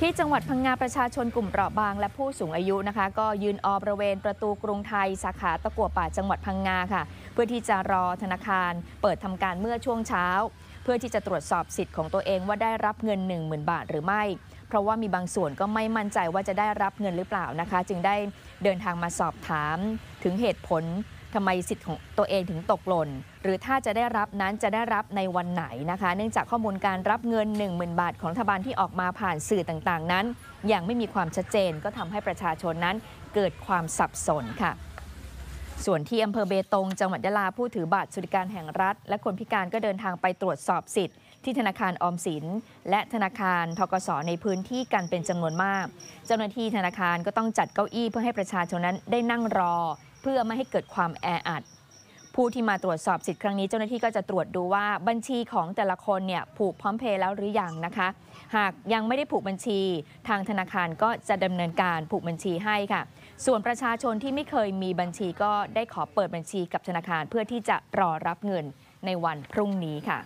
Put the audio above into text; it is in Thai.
ที่จังหวัดพังงาประชาชนกลุ่มเปราะบางและผู้สูงอายุนะคะ ก็ยืนออบริเวณประตูกรุงไทย สาขาตะกัวป่าจังหวัดพังงาค่ะ เพื่อที่จะรอธนาคาร เปิดทำการเมื่อช่วงเช้า เพื่อที่จะตรวจสอบสิทธิ์ของตัวเองว่าได้รับเงิน 10,000 บาทหรือไม่ เพราะว่ามีบางส่วนก็ไม่มั่นใจว่าจะได้รับเงินหรือเปล่านะคะ จึงได้เดินทางมาสอบถามถึงเหตุผลทำไมสิทธิ์ของตัวเองถึงตกหล่น หรือถ้าจะได้รับนั้นจะได้รับในวันไหนนะคะ เนื่องจากข้อมูลการรับเงิน 10,000 บาทของรัฐบาลที่ออกมาผ่านสื่อต่างๆ นั้น ยังไม่มีความชัดเจนก็ทำให้ประชาชนนั้นเกิดความสับสนค่ะ ส่วนที่อำเภอเบตง จังหวัดยะลาผู้ถือบัตรสวัสดิการแห่งรัฐ และคนพิการก็เดินทางไปตรวจสอบสิทธิ์ ที่ธนาคารออมสิน และธนาคารทกสในพื้นที่กันเป็นจำนวนมาก เจ้าหน้าที่ธนาคารก็ต้องจัดเก้าอี้เพื่อให้ประชาชนนั้นได้นั่งรอ เพื่อไม่ให้เกิดความแออัดผู้ที่มาตรวจสอบสิทธิ์ครั้งนี้เจ้าหน้าที่ก็จะตรวจดูว่าบัญชีของแต่ละคนเนี่ยผูกพร้อมเพย์แล้วหรือยังนะคะ หากยังไม่ได้ผูกบัญชี ทางธนาคารก็จะดำเนินการผูกบัญชีให้ค่ะ ส่วนประชาชนที่ไม่เคยมีบัญชีก็ได้ขอเปิดบัญชีกับธนาคารเพื่อที่จะรอรับเงินในวันพรุ่งนี้ค่ะ